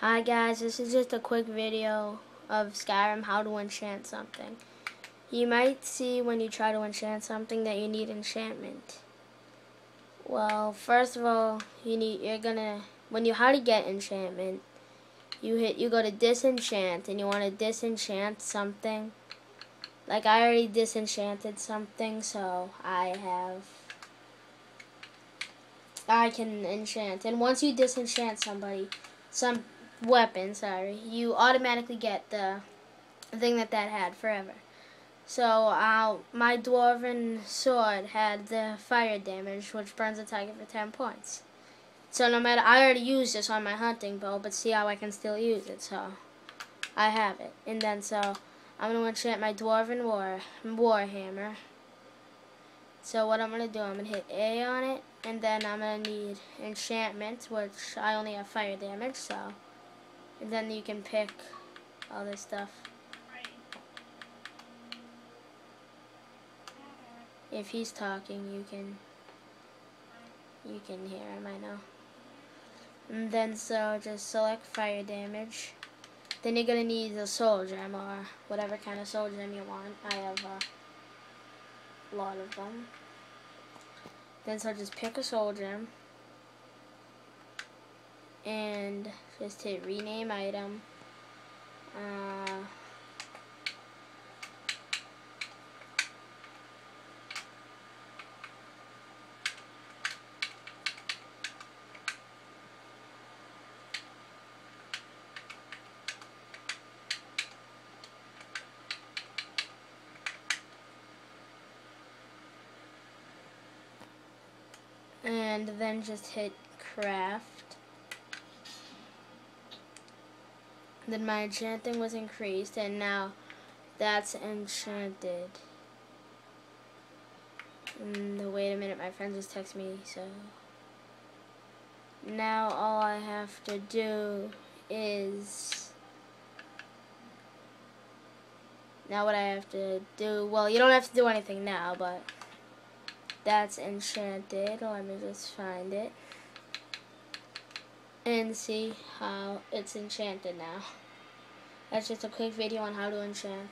Hi guys, this is just a quick video of Skyrim how to enchant something. You might see when you try to enchant something that you need enchantment. Well, first of all, you need you're gonna when you how to get enchantment, you hit you go to disenchant and you want to disenchant something. Like I already disenchanted something, so I have I can enchant. And once you disenchant somebody, some weapon, sorry, you automatically get the thing that that had forever. So uh, my dwarven sword had the fire damage, which burns the target for 10 points. So no matter, I already used this on my hunting bow, but see how I can still use it, so I have it. And then so I'm going to enchant my dwarven war, warhammer. So what I'm going to do, I'm going to hit A on it, and then I'm going to need enchantment, which I only have fire damage, so and then you can pick all this stuff. If he's talking, you can you can hear him, I know. And then so just select fire damage. Then you're gonna need a soul gem or whatever kind of soul gem you want. I have a lot of them. Then so just pick a soul gem and just hit rename item. Uh, and then just hit craft Then my enchanting was increased, and now that's enchanted. Mm, and wait a minute, my friend just texted me, so... Now all I have to do is... Now what I have to do, well, you don't have to do anything now, but that's enchanted. Let me just find it and see how it's enchanted now. That's just a quick video on how to enchant.